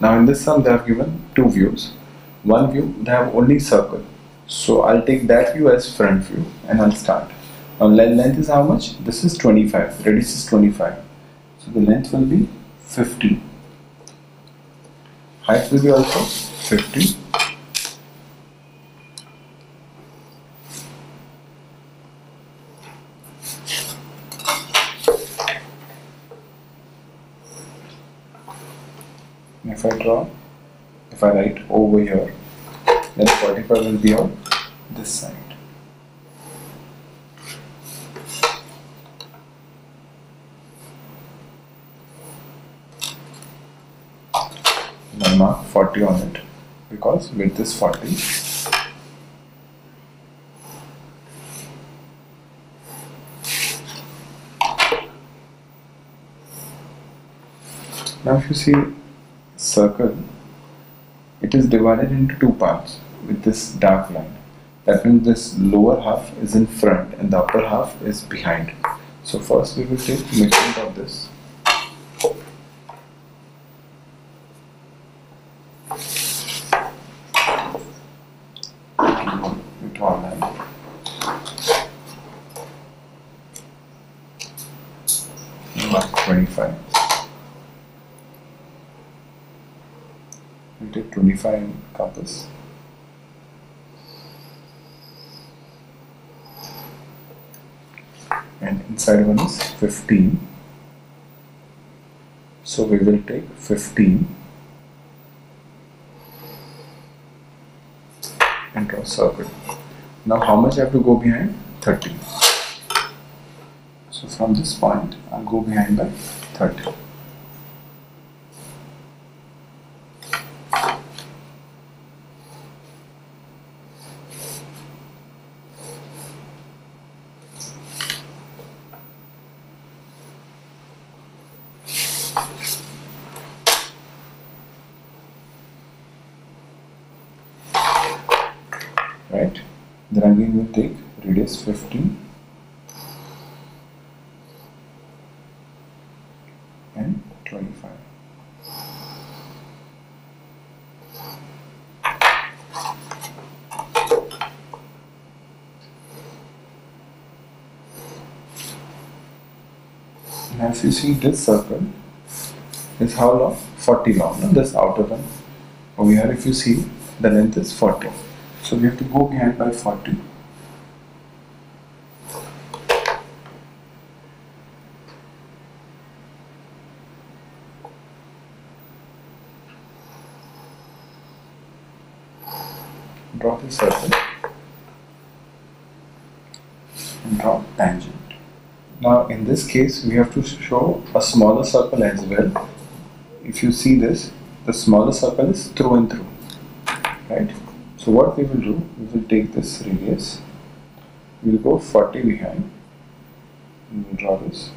Now in this sum they have given two views. One view they have only circle. So I'll take that view as front view and I'll start. Now length is how much? This is 25. Radius is 25. So the length will be 50. Height will be also 50. If I draw, if I write over here, then 45 will be on this side. I mark 40 on it because width is 40. Now if you see circle, it is divided into two parts with this dark line. That means this lower half is in front and the upper half is behind. So first we will take measurement of this. We draw a line. Mark 25. we take 25 in compass and inside one is 15 so we will take 15 and draw circle. Now how much I have to go behind? 30 so from this point I'll go behind by 30 right. Then again we'll take radius 15 and 25 now if you see this circle is how long 40 long no? this outer one over oh, here if you see the length is 40 so we have to go behind by 40. Draw the circle and draw tangent. Now in this case we have to show a smaller circle as well. If you see this, the smaller circle is through and through, right? So what we will do, we will take this radius, we will go 40 behind, we will draw this